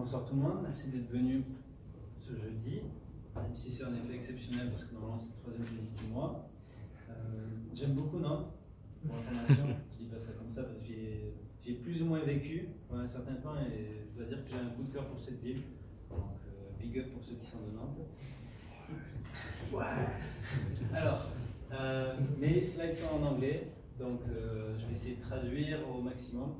Bonsoir tout le monde, merci d'être venu ce jeudi, même si c'est un effet exceptionnel parce que normalement c'est le troisième jeudi du mois. Euh, J'aime beaucoup Nantes, pour information, je dis pas ça comme ça parce que j'ai plus ou moins vécu pendant un certain temps et je dois dire que j'ai un coup de cœur pour cette ville. Donc euh, big up pour ceux qui sont de Nantes. Alors, euh, mes slides sont en anglais, donc je vais essayer de traduire au maximum.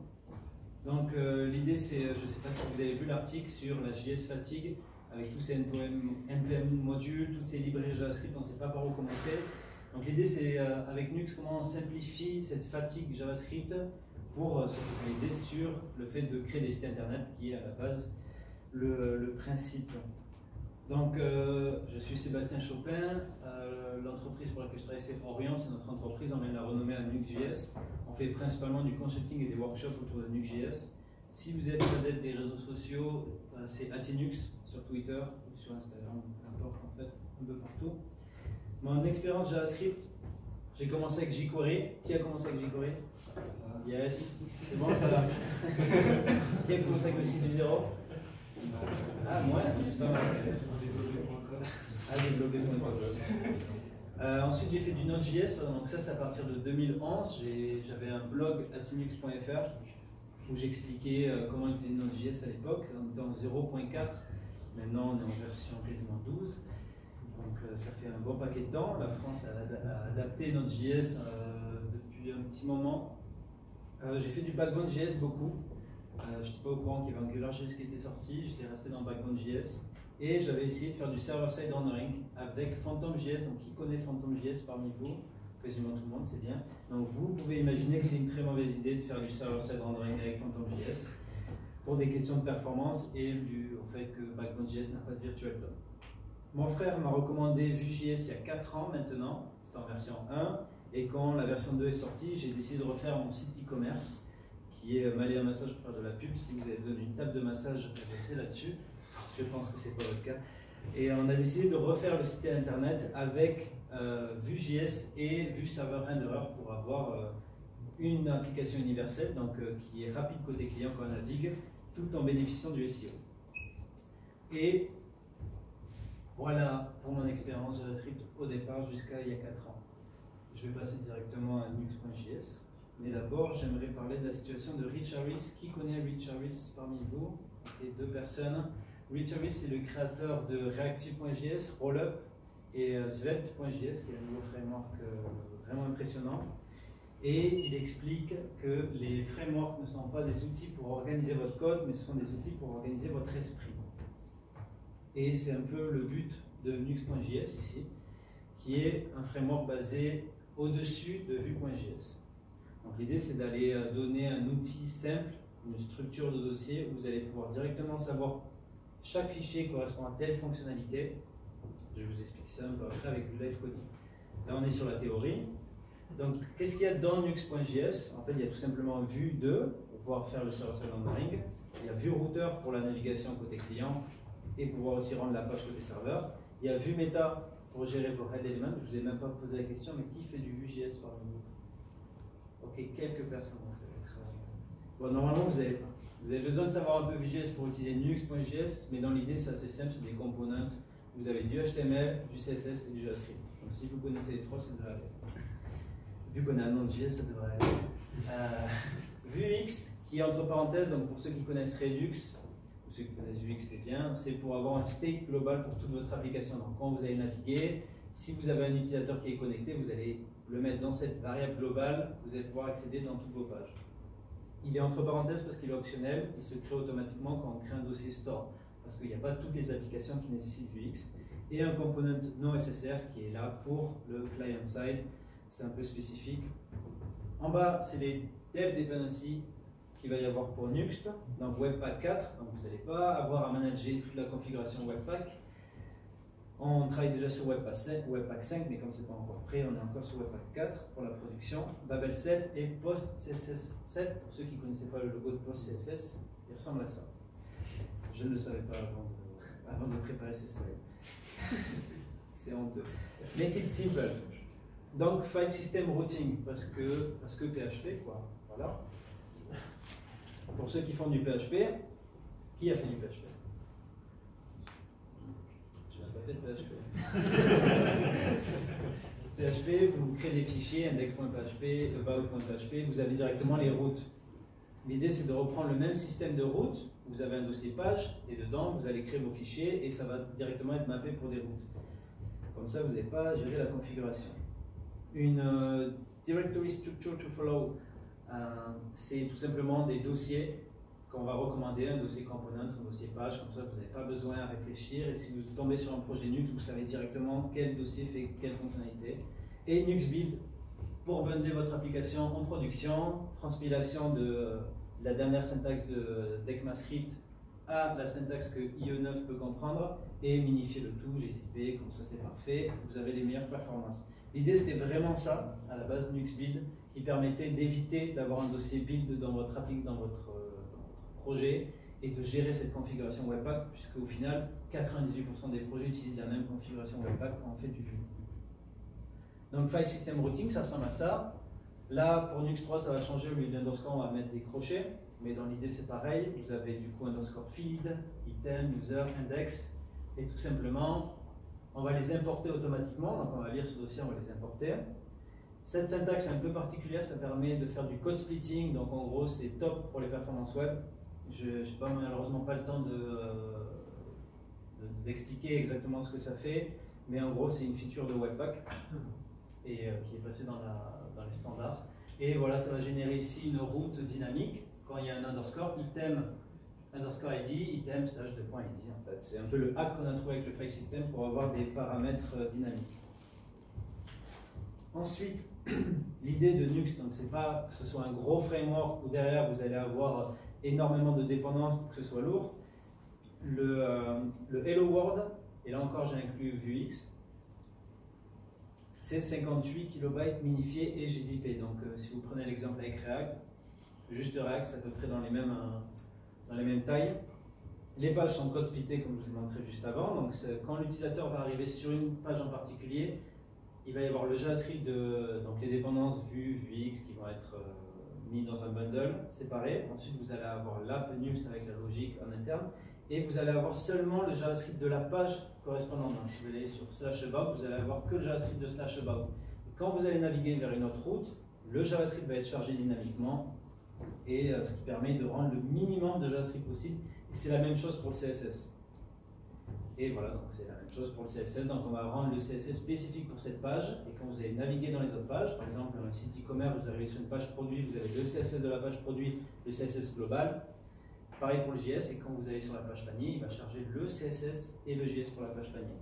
Donc euh, l'idée c'est, je ne sais pas si vous avez vu l'article sur la JS Fatigue, avec tous ces NPM, modules, toutes ces librairies JavaScript, on ne sait pas par où commencer. Donc l'idée c'est euh, avec Nux comment on simplifie cette fatigue JavaScript pour euh, se focaliser sur le fait de créer des sites internet qui est à la base le principe. Donc euh, je suis Sébastien Chopin, euh, l'entreprise pour laquelle je travaille c'est Orion, c'est notre entreprise, on vient la renommer à Nux.js. On fait principalement du consulting et des workshops autour de Nux.js. Si vous êtes adepte des réseaux sociaux, euh, c'est Atinux sur Twitter ou sur Instagram, peu importe en fait, un peu partout. Mon expérience JavaScript, j'ai commencé avec jQuery. Qui a commencé avec jQuery? Yes, c'est bon ça va. Qui a commencé avec le site du zéro? Ah, moi, c'est pas mal. Ah. Euh, ensuite, j'ai fait du Node.js, donc ça, c'est à partir de 2011. J'ai- J'avais un blog atinux.fr où j'expliquais euh, comment utiliser Node.js à l'époque. On était en 0.4, maintenant on est en version quasiment 12. Donc euh, ça fait un bon paquet de temps. La France a, ad- a adapté Node.js euh, depuis un petit moment. J'ai fait du Backbone.js beaucoup. Euh, je n'étais pas au courant qu'il y avait AngularJS qui était sorti. J'étais resté dans Backbone.js. Et j'avais essayé de faire du server-side rendering avec PhantomJS. Donc qui connaît PhantomJS parmi vous Quasiment tout le monde, c'est bien. Donc vous pouvez imaginer que c'est une très mauvaise idée de faire du server-side rendering avec PhantomJS pour des questions de performance et du, au fait que Backbone.js n'a pas de virtual DOM. Mon frère m'a recommandé Vue.js il y a 4 ans maintenant, c'était en version 1, et quand la version 2 est sortie, j'ai décidé de refaire mon site e-commerce, qui est Malé Massage pour faire de la pub. Si vous avez besoin d'une table de massage, c'est là-dessus. Je pense que c'est pas votre cas. Et on a décidé de refaire le site internet avec euh, Vue.js et Vue Server Renderer pour avoir euh, une application universelle, donc euh, qui est rapide côté client quand on navigue, tout en bénéficiant du SEO. Et voilà pour mon expérience JavaScript au départ jusqu'à il y a 4 ans. Je vais passer directement à Nux.js. Mais d'abord, j'aimerais parler de la situation de Rich Harris. Qui connaît Rich Harris parmi vous? Ok, deux personnes. Rich Harris est le créateur de Reactive.js, Rollup et euh, Svelte.js, qui est un nouveau framework euh, vraiment impressionnant. Et il explique que les frameworks ne sont pas des outils pour organiser votre code, mais ce sont des outils pour organiser votre esprit. Et c'est un peu le but de Nux.js ici, qui est un framework basé au-dessus de Vue.js. Donc l'idée c'est d'aller euh, donner un outil simple, une structure de dossier où vous allez pouvoir directement savoir chaque fichier correspond à telle fonctionnalité. Je vous explique ça un peu après avec du live coding. Là on est sur la théorie. Donc qu'est-ce qu'il y a dans Nux.js En fait il y a tout simplement Vue 2 pour pouvoir faire le server-side rendering. Il y a Vue Router pour la navigation côté client et pouvoir aussi rendre la page côté serveur. Il y a Vue Meta pour gérer vos head elements. Je vous ai même pas posé la question, mais qui fait du Vue.js parmi vous Ok, quelques personnes. Donc ça être, euh, Bon, normalement, vous avez, besoin de savoir un peu Vue.js pour utiliser Nux.js, mais dans l'idée, c'est assez simple, c'est des components. Vous avez du HTML, du CSS et du JavaScript. Donc si vous connaissez les trois, ça devrait aller. Vu qu'on a un nom de JS, ça devrait aller. Euh, Vuex, qui est entre parenthèses, donc pour ceux qui connaissent Redux, ou ceux qui connaissent Vuex, c'est bien, c'est pour avoir un state global pour toute votre application. Donc quand vous allez naviguer, si vous avez un utilisateur qui est connecté, vous allez le mettre dans cette variable globale, vous allez pouvoir accéder dans toutes vos pages. Il est entre parenthèses parce qu'il est optionnel, il se crée automatiquement quand on crée un dossier store, parce qu'il n'y a pas toutes les applications qui nécessitent Vuex. Et un component non SSR qui est là pour le client-side, c'est un peu spécifique. En bas, c'est les dev dependencies qu'il va y avoir pour Nuxt, donc Webpack 4, donc vous n'allez pas avoir à manager toute la configuration Webpack. On travaille déjà sur Webpack 5, Webpack 5 mais comme c'est pas encore prêt, on est encore sur Webpack 4 pour la production. Babel 7 et Post CSS 7, pour ceux qui ne connaissaient pas le logo de Post CSS, il ressemble à ça. Je ne le savais pas avant de, préparer ces slides. c'est honteux. Make it simple. Donc, file system routing, parce que, parce que PHP, quoi. Voilà. Pour ceux qui font du PHP, Qui a fait du PHP Je n'ai pas fait de PHP. PHP, vous créez des fichiers, index.php, about.php, vous avez directement les routes. L'idée, c'est de reprendre le même système de routes. Vous avez un dossier page, et dedans, vous allez créer vos fichiers, et ça va directement être mappé pour des routes. Comme ça, vous n'avez pas à gérer la configuration. Une euh, directory structure to follow, euh, c'est tout simplement des dossiers qu'on va recommander, un dossier components, un dossier page, comme ça vous n'avez pas besoin à réfléchir. Et si vous tombez sur un projet Nux, vous savez directement quel dossier fait quelle fonctionnalité. Et Nux Build pour bundler votre application en production, transpilation de la dernière syntaxe de d'ECMAScript à la syntaxe que IE9 peut comprendre et minifier le tout, GZP, comme ça c'est parfait, vous avez les meilleures performances. L'idée c'était vraiment ça, à la base Nux Build, qui permettait d'éviter d'avoir un dossier build dans votre application, dans votre, euh, et de gérer cette configuration Webpack, puisque au final, 98% des projets utilisent la même configuration Webpack quand on fait du Vue. Donc File System Routing, ça ressemble à ça. Là, pour Nux 3, ça va changer, au lieu d'underscore, on va mettre des crochets, mais dans l'idée c'est pareil. Vous avez du coup underscore feed, item, user, index, et tout simplement, on va les importer automatiquement, donc on va lire ce dossier, on va les importer. Cette syntaxe est un peu particulière, ça permet de faire du code splitting, donc en gros c'est top pour les performances web. Je n'ai malheureusement pas le temps d'expliquer de, exactement ce que ça fait, mais en gros c'est une feature de Webpack et euh, qui est passée dans, dans les standards. Et voilà, ça va générer ici une route dynamique quand il y a un underscore, item underscore id, item slash de point id en fait. C'est un peu le hack qu'on a trouvé avec le file system pour avoir des paramètres euh, dynamiques. Ensuite, l'idée de Nux, donc c'est pas que ce soit un gros framework où derrière vous allez avoir énormément de dépendances pour que ce soit lourd. Le, euh, Hello World, et là encore j'ai inclus Vuex, c'est 58 kilobytes minifiés et gzip. Donc euh, si vous prenez l'exemple avec React, juste React c'est à peu près dans les mêmes, dans les mêmes tailles. Les pages sont code splitées comme je vous l'ai montré juste avant. Donc quand l'utilisateur va arriver sur une page en particulier, il va y avoir le JavaScript de donc les dépendances Vue, Vuex qui vont être euh, mis dans un bundle séparé. Ensuite, vous allez avoir l'app Nuxt avec la logique en interne. Et vous allez avoir seulement le JavaScript de la page correspondante. Donc si vous allez sur slash about, vous allez avoir que le JavaScript de slash about. quand vous allez naviguer vers une autre route, le JavaScript va être chargé dynamiquement et euh, ce qui permet de rendre le minimum de JavaScript possible. Et c'est la même chose pour le CSS. Et voilà, donc c'est la même chose pour le CSS. Donc on va rendre le CSS spécifique pour cette page. Et quand vous allez naviguer dans les autres pages, par exemple un site e-commerce, vous arrivez sur une page produit, vous avez le CSS de la page produit, le CSS global. Pareil pour le JS, et quand vous allez sur la page panier, il va charger le CSS et le JS pour la page panier.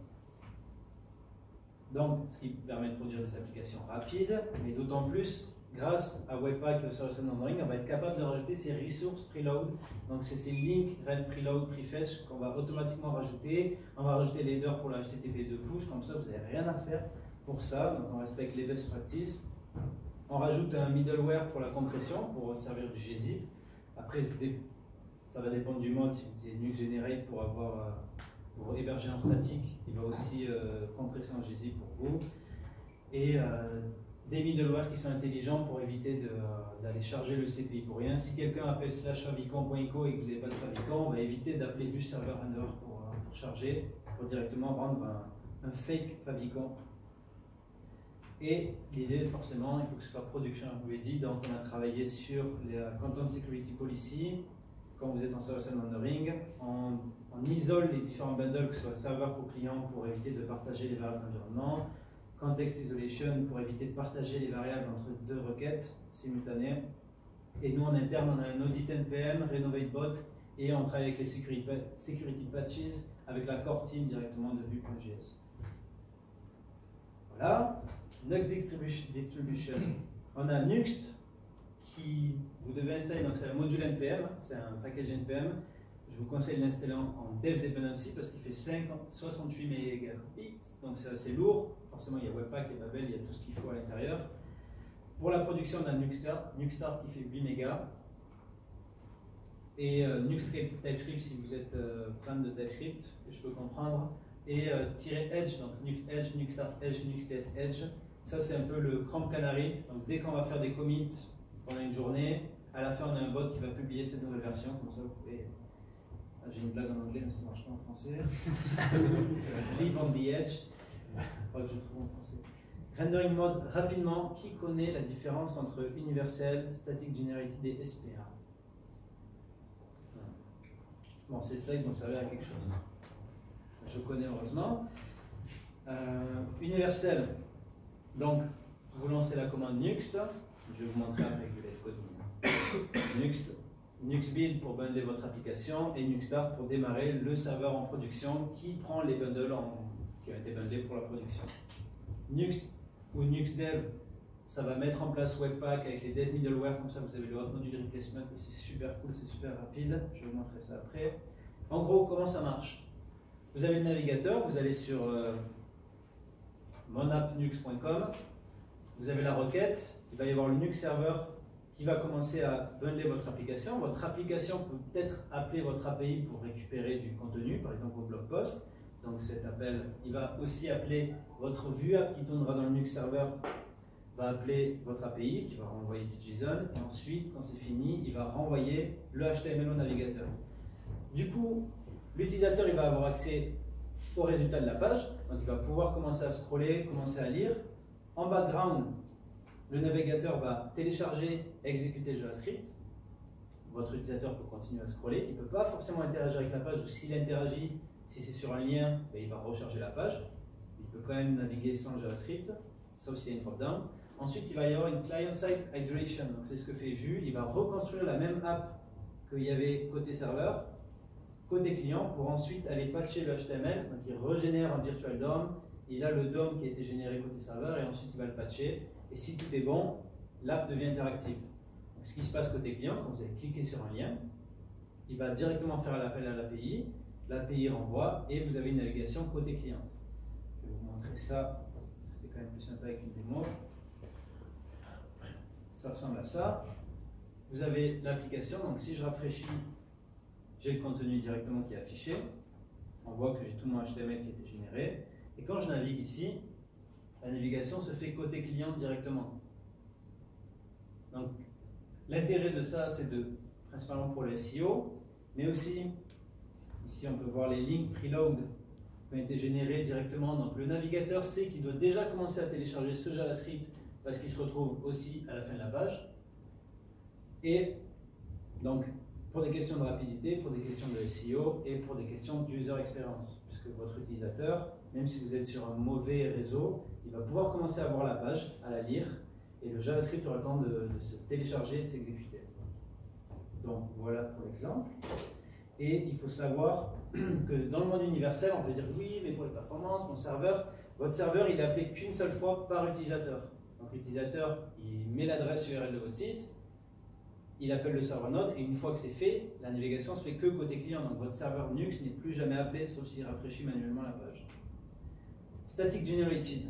Donc, ce qui permet de produire des applications rapides, mais d'autant plus grâce à Webpack et au service rendering, on va être capable de rajouter ces ressources preload. Donc, c'est ces links run preload prefetch qu'on va automatiquement rajouter. On va rajouter les pour la HTTP de push, comme ça, vous n'avez rien à faire pour ça. Donc, on respecte les best practices. On rajoute un middleware pour la compression, pour servir du gzip. Après, ça va dépendre du mode. Si vous utilisez Nuke Generate pour avoir euh, pour héberger en statique, il va aussi euh, compresser en gzip pour vous. Et euh, des middleware qui sont intelligents pour éviter d'aller charger le CPI pour rien. Si quelqu'un appelle slash favicon.eco et que vous n'avez pas de favicon, on va éviter d'appeler vue server render pour, euh, pour, charger, pour directement rendre un, fake favicon. Et l'idée, forcément, il faut que ce soit production ready. Donc, on a travaillé sur les Content Security Policy. Quand vous êtes en service rendering, on, on isole les différents bundles, que ce soit serveur pour client, pour éviter de partager les variables d'environnement context isolation pour éviter de partager les variables entre deux requêtes simultanées. Et nous, en interne, on a un audit NPM, Renovate Bot, et on travaille avec les security, patches avec la core team directement de Vue.js. Voilà. Next distribution. On a Nuxt qui vous devez installer, donc c'est un module NPM, c'est un package NPM. Je vous conseille de l'installer en, dev dependency parce qu'il fait 68 mégabits, donc c'est assez lourd forcément, il y a Webpack, il y a Babel, il y a tout ce qu'il faut à l'intérieur. Pour la production, on a Nuxstart, Nuxstart qui fait 8 mégas. Et euh, Nuxscript TypeScript si vous êtes euh, fan de TypeScript, je peux comprendre. Et euh, Edge, donc Nux Edge, Nuxstart Edge, NuxTS Edge. Ça, c'est un peu le cramp canary. Donc dès qu'on va faire des commits pendant une journée, à la fin, on a un bot qui va publier cette nouvelle version. Comme ça, vous pouvez Ah, j'ai une blague en anglais, mais ça ne marche pas en français. Live on the edge. Que je trouve en français. Rendering mode, rapidement, qui connaît la différence entre universel, static generated et SPA Bon, ces slides vont servir à quelque chose. Je connais heureusement. Euh, universel, donc vous lancez la commande Nuxt. Je vais vous montrer avec le code Nuxt. Nuxt Build pour bundler votre application et Nuxt Start pour démarrer le serveur en production qui prend les bundles qui ont été bundlés pour la production. Nuxt ou Nuxt Dev, ça va mettre en place Webpack avec les dev middleware, comme ça vous avez le hot module replacement c'est super cool, c'est super rapide. Je vais vous montrer ça après. En gros, comment ça marche? Vous avez le navigateur, vous allez sur euh, monappnux.com, vous avez la requête, il va y avoir le Nux server qui va commencer à bundler votre application. Votre application peut peut-être appeler votre API pour récupérer du contenu, par exemple vos blog posts. Donc cet appel, il va aussi appeler votre vue app qui tournera dans le Nux server, va appeler votre API qui va renvoyer du JSON. Et ensuite, quand c'est fini, il va renvoyer le HTML au navigateur. Du coup, l'utilisateur il va avoir accès au résultat de la page, donc il va pouvoir commencer à scroller, commencer à lire. En background, le navigateur va télécharger exécuter le JavaScript. Votre utilisateur peut continuer à scroller. Il ne peut pas forcément interagir avec la page, ou s'il interagit, si c'est sur un lien, ben, il va recharger la page. Il peut quand même naviguer sans JavaScript, sauf s'il y a une drop-down. Ensuite, il va y avoir une client-side hydration. C'est ce que fait Vue. Il va reconstruire la même app qu'il y avait côté serveur, côté client, pour ensuite aller patcher le HTML. Donc, il régénère un virtual DOM. Il a le DOM qui a été généré côté serveur et ensuite il va le patcher. Et si tout est bon, l'app devient interactive. Donc, ce qui se passe côté client, quand vous allez cliquer sur un lien, il va directement faire l'appel à l'API, l'API renvoie et vous avez une navigation côté client. Je vais vous montrer ça, c'est quand même plus sympa avec une démo. Ça ressemble à ça. Vous avez l'application, donc si je rafraîchis, j'ai le contenu directement qui est affiché. On voit que j'ai tout mon HTML qui a été généré. Et quand je navigue ici, la navigation se fait côté client directement. Donc, l'intérêt de ça, c'est de, principalement pour le SEO, mais aussi, ici on peut voir les lignes preload qui ont été générées directement. Donc, le navigateur sait qu'il doit déjà commencer à télécharger ce JavaScript parce qu'il se retrouve aussi à la fin de la page. Et donc, pour des questions de rapidité, pour des questions de SEO et pour des questions d'user experience, puisque votre utilisateur, même si vous êtes sur un mauvais réseau, il va pouvoir commencer à voir la page, à la lire, et le JavaScript aura le temps de, se télécharger et de s'exécuter. Donc voilà pour l'exemple. Et il faut savoir que dans le monde universel, on peut dire oui, mais pour les performances, mon serveur, votre serveur, il est appelé qu'une seule fois par utilisateur. Donc l'utilisateur, il met l'adresse URL de votre site, il appelle le serveur node, et une fois que c'est fait, la navigation se fait que côté client. Donc votre serveur Nux n'est plus jamais appelé, sauf s'il rafraîchit manuellement la page. Static Generated.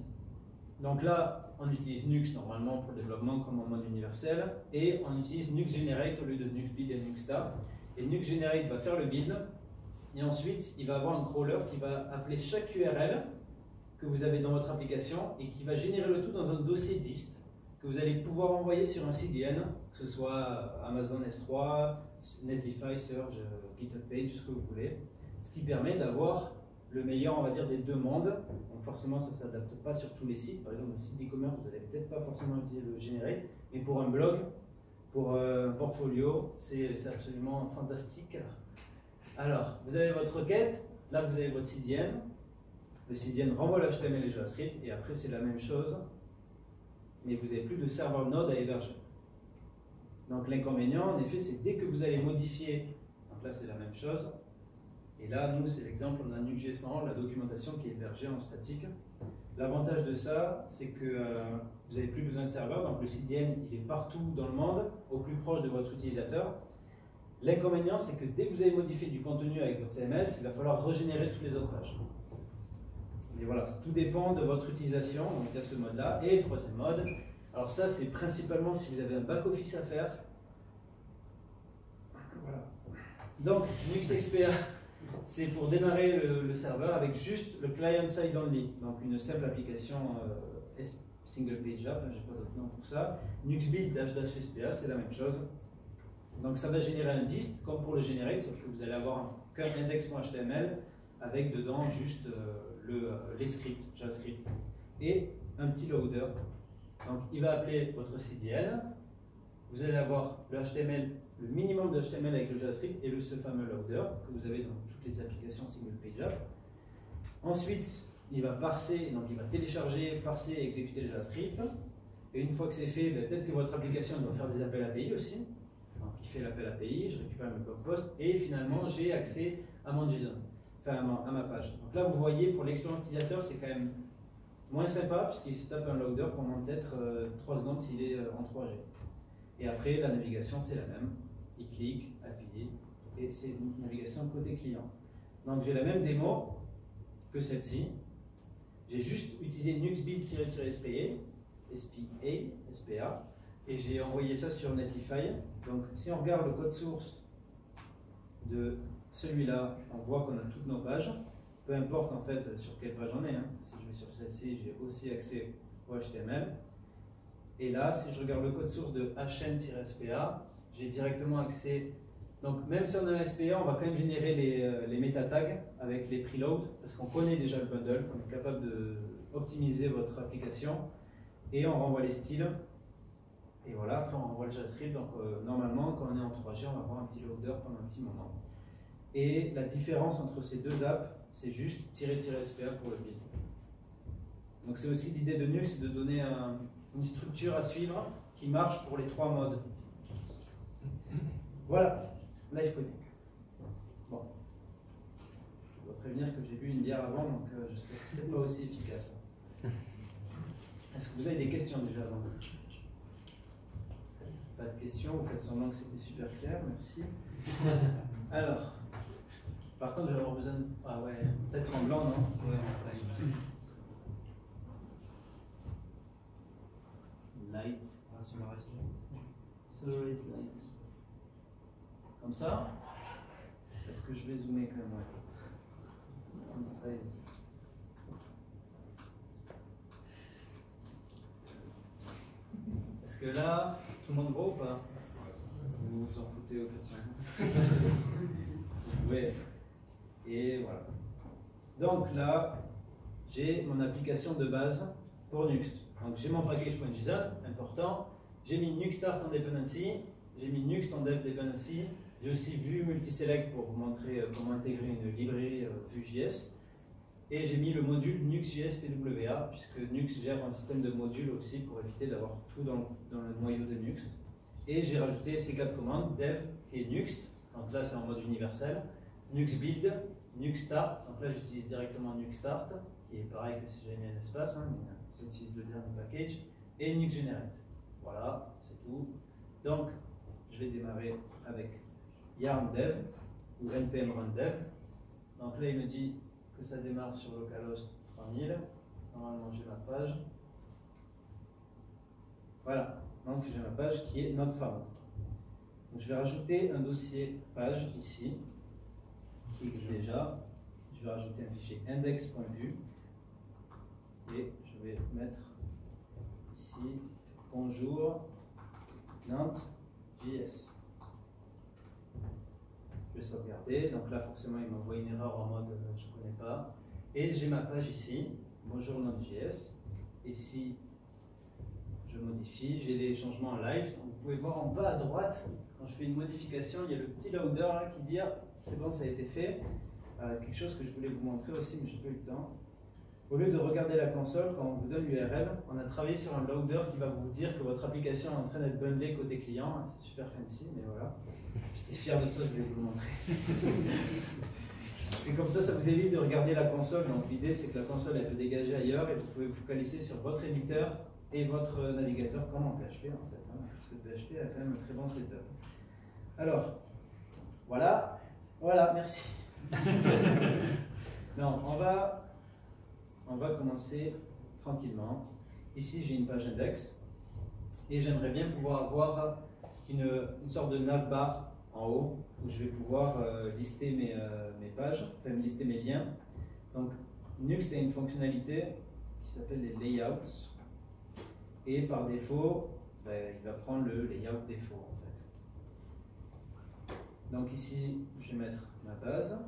Donc là, on utilise Nux normalement pour le développement comme en mode universel, et on utilise Nux Generate au lieu de Nux Build et Nux Start. Et Nux Generate va faire le build, et ensuite il va avoir un crawler qui va appeler chaque URL que vous avez dans votre application et qui va générer le tout dans un dossier dist que vous allez pouvoir envoyer sur un CDN, que ce soit Amazon S3, Netlify, Surge, GitHub Page, ce que vous voulez, ce qui permet d'avoir le meilleur, on va dire, des deux mondes. Donc forcément, ça ne s'adapte pas sur tous les sites. Par exemple, un site e-commerce, vous n'allez peut-être pas forcément utiliser le Generate, mais pour un blog, pour euh, portfolio, c'est absolument fantastique. Alors, vous avez votre requête, là vous avez votre CDN. Le CDN renvoie l'HTML et JavaScript, et après c'est la même chose, mais vous n'avez plus de serveur Node à héberger. Donc l'inconvénient, en effet, c'est dès que vous allez modifier, donc là c'est la même chose, et là, nous, c'est l'exemple, on a marrant, la documentation qui est hébergée en statique. L'avantage de ça, c'est que euh, vous n'avez plus besoin de serveur, donc le CDN, il est partout dans le monde, au plus proche de votre utilisateur. L'inconvénient, c'est que dès que vous avez modifié du contenu avec votre CMS, il va falloir régénérer toutes les autres pages. Et voilà, tout dépend de votre utilisation, donc il y a ce mode-là. Et le troisième mode, alors ça, c'est principalement si vous avez un back-office à faire. Voilà. Donc, NuxXPA, c'est pour démarrer le, serveur avec juste le client-side only, donc une simple application euh, single page app, j'ai pas d'autre nom pour ça. NuxBuild SPA, c'est la même chose. Donc ça va générer un dist comme pour le generate, sauf que vous allez avoir qu'un index.html avec dedans juste le, les scripts, JavaScript, et un petit loader. Donc il va appeler votre CDN, vous allez avoir le HTML, le minimum de HTML avec le JavaScript et le, ce fameux loader que vous avez dans toutes les applications single page. Ensuite, il va parser, donc il va télécharger, parser et exécuter le JavaScript. Et une fois que c'est fait, ben, peut-être que votre application doit faire des appels API aussi. Donc il fait l'appel API, je récupère le blog post et finalement j'ai accès à mon JSON, enfin à ma, page. Donc là vous voyez pour l'expérience utilisateur c'est quand même moins sympa puisqu'il se tape un loader pendant peut-être 3 euh, secondes s'il est euh, en 3G. Et après la navigation c'est la même. Il clique, appuie et c'est une navigation côté client. Donc j'ai la même démo que celle-ci. J'ai juste utilisé nuxbuild-spa, SPA, SPA, et j'ai envoyé ça sur Netlify. Donc si on regarde le code source de celui-là, on voit qu'on a toutes nos pages. Peu importe en fait sur quelle page on est. Hein. Si je vais sur celle-ci, j'ai aussi accès au HTML. Et là, si je regarde le code source de hn-spa, j'ai directement accès donc même si on a un SPA, on va quand même générer les, euh, les meta tags avec les preload parce qu'on connaît déjà le bundle, on est capable d'optimiser votre application et on renvoie les styles. Et voilà, après on renvoie le JavaScript. Donc euh, normalement, quand on est en 3G, on va avoir un petit loader pendant un petit moment. Et la différence entre ces deux apps, c'est juste tirer-SPA pour le build. Donc c'est aussi l'idée de Nuke, c'est de donner une structure à suivre qui marche pour les trois modes. Voilà. Live coding. Bon. Je dois prévenir que j'ai bu une bière avant, donc euh, je ne serai peut-être pas aussi efficace. Est-ce que vous avez des questions déjà avant Pas de questions, vous faites semblant que c'était super clair, merci. Alors, par contre, avoir besoin de. Ah ouais, peut-être en blanc, non? Ouais, Light. Ah, Solaris light. Comme ça. Est-ce que je vais zoomer quand même Est-ce que là, tout le monde voit ou pas Vous vous en foutez au fait Oui. Et voilà. Donc là, j'ai mon application de base pour Nuxt. Donc j'ai mon package.json, important. J'ai mis Nuxt Start en dependency. J'ai mis Nuxt en dev dependency. J'ai aussi vu Multiselect pour vous montrer euh, comment intégrer une librairie euh, Vue.js. Et j'ai mis le module Nuxt.js PWA, puisque Nuxt gère un système de modules aussi pour éviter d'avoir tout dans, le noyau de Nuxt. Et j'ai rajouté ces quatre commandes, dev et Nuxt, donc là c'est en mode universel, Nuxt build, Nuxt donc là j'utilise directement Nuxt qui est pareil que si j'avais mis un espace, hein, ça utilise le dernier package, et Nuxt generate. Voilà, c'est tout. Donc je vais démarrer avec yarn dev ou npm run dev. Donc là, il me dit que ça démarre sur localhost 3000. Normalement, j'ai ma page. Voilà, donc j'ai ma page qui est not found. Donc, je vais rajouter un dossier page ici, qui existe déjà. Je vais rajouter un fichier index.vue et je vais mettre ici bonjour Nantes.js vais sauvegarder. Donc là, forcément, il m'envoie une erreur en mode euh, je ne connais pas. Et j'ai ma page ici, bonjour. Et si je modifie, j'ai les changements en live. Vous pouvez voir en bas à droite, quand je fais une modification, il y a le petit loader là qui dit ah, c'est bon, ça a été fait. Euh, quelque chose que je voulais vous montrer aussi, mais j'ai pas eu le temps. Au lieu de regarder la console, quand on vous donne l'URL, on a travaillé sur un loader qui va vous dire que votre application est en train d'être bundlée côté client. C'est super fancy, mais voilà. J'étais fier de ça, je vais vous le montrer. c'est comme ça, ça vous évite de regarder la console. Donc l'idée, c'est que la console, elle peut dégager ailleurs et vous pouvez vous focaliser sur votre éditeur et votre navigateur comme en PHP en fait. Hein, parce que PHP a quand même un très bon setup. Alors, voilà. Voilà, merci. non, on va on va commencer tranquillement. Ici, j'ai une page index et j'aimerais bien pouvoir avoir une, sorte de navbar en haut où je vais pouvoir euh, lister mes, euh, mes, pages, enfin lister mes liens. Donc, Nuxt a une fonctionnalité qui s'appelle les layouts et par défaut, ben, il va prendre le layout défaut en fait. Donc ici, je vais mettre ma base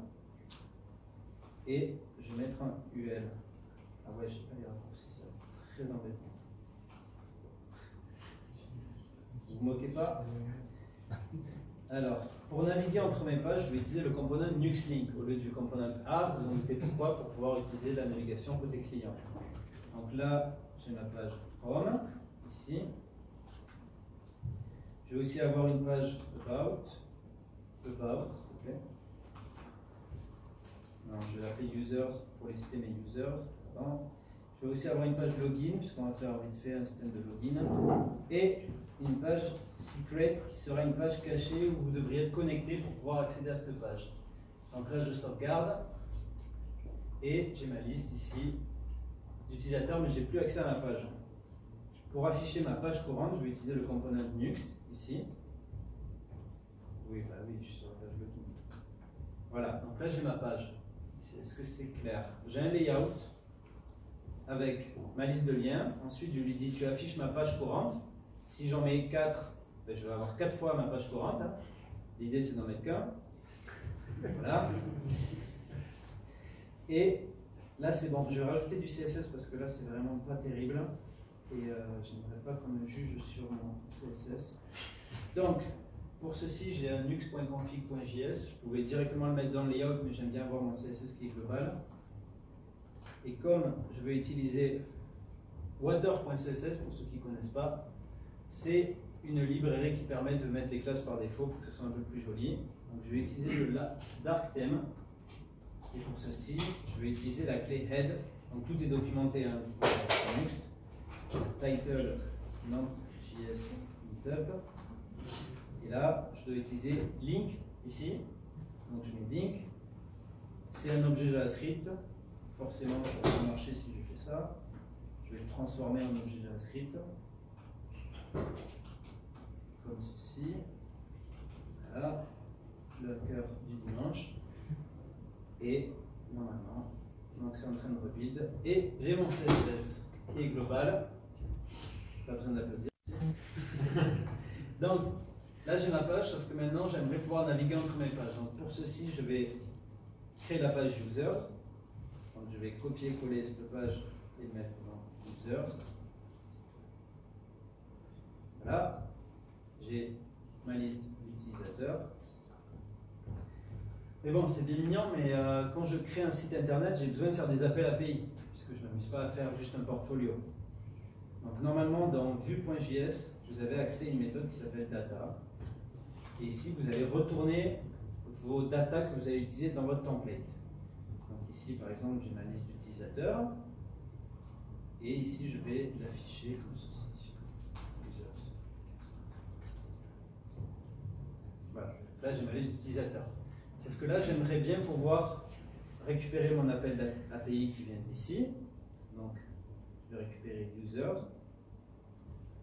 et je vais mettre un UL. Ah ouais, j'ai pas les raccourcis, c'est très embêtant. Vous vous moquez pas Alors, pour naviguer entre mes pages, je vais utiliser le component NuxLink au lieu du component A. Vous vous doutez pourquoi? Pour pouvoir utiliser la navigation côté client. Donc là, j'ai ma page Home, ici. Je vais aussi avoir une page About. About, s'il te plaît. Non, je vais l'appeler Users pour lister mes users. Je vais aussi avoir une page Login, puisqu'on va faire vite fait un système de login. Et une page secret qui sera une page cachée où vous devriez être connecté pour pouvoir accéder à cette page. Donc là, je sauvegarde et j'ai ma liste ici d'utilisateurs, mais j'ai plus accès à ma page. Pour afficher ma page courante, je vais utiliser le component Nuxt ici. Oui, bah oui, je suis sur la page login. Voilà, donc là j'ai ma page. Est-ce que c'est clair? J'ai un layout avec ma liste de liens. Ensuite, je lui dis tu affiches ma page courante. Si j'en mets 4, ben, je vais avoir 4 fois ma page courante. Hein. L'idée, c'est d'en mettre qu'un. Voilà. Et là, c'est bon. Je vais rajouter du CSS parce que là, c'est vraiment pas terrible. Et euh, je n'aimerais pas qu'on me juge sur mon CSS. Donc, pour ceci, j'ai un nux.config.js. Je pouvais directement le mettre dans le layout, mais j'aime bien avoir mon CSS qui est global. Et comme je vais utiliser water.css, pour ceux qui ne connaissent pas, c'est une librairie qui permet de mettre les classes par défaut pour que ce soit un peu plus joli. Donc je vais utiliser le dark theme. Et pour ceci, je vais utiliser la clé head. Donc tout est documenté hein, Next. Title. Et là, je dois utiliser link ici. Donc je mets link. C'est un objet JavaScript. Forcément, ça va marcher si je fais ça. Je vais le transformer en objet JavaScript comme ceci. Voilà, le cœur du dimanche. Et normalement, donc c'est en train de rebuild. Et j'ai mon CSS qui est global. Pas besoin d'applaudir. donc là j'ai ma page, sauf que maintenant j'aimerais pouvoir naviguer entre mes pages. Donc pour ceci, je vais créer la page users. Je vais copier-coller cette page et mettre dans users. Voilà, j'ai ma liste d'utilisateurs. Mais bon, c'est bien mignon, mais euh, quand je crée un site internet, j'ai besoin de faire des appels API, puisque je ne m'amuse pas à faire juste un portfolio. Donc normalement, dans vue.js, vous avez accès à une méthode qui s'appelle data. Et ici, vous allez retourner vos data que vous allez utiliser dans votre template. Donc ici, par exemple, j'ai ma liste d'utilisateurs. Et ici, je vais l'afficher comme ceci. Là, j'ai ma liste d'utilisateurs. Sauf que là, j'aimerais bien pouvoir récupérer mon appel API qui vient d'ici. Donc, je vais récupérer users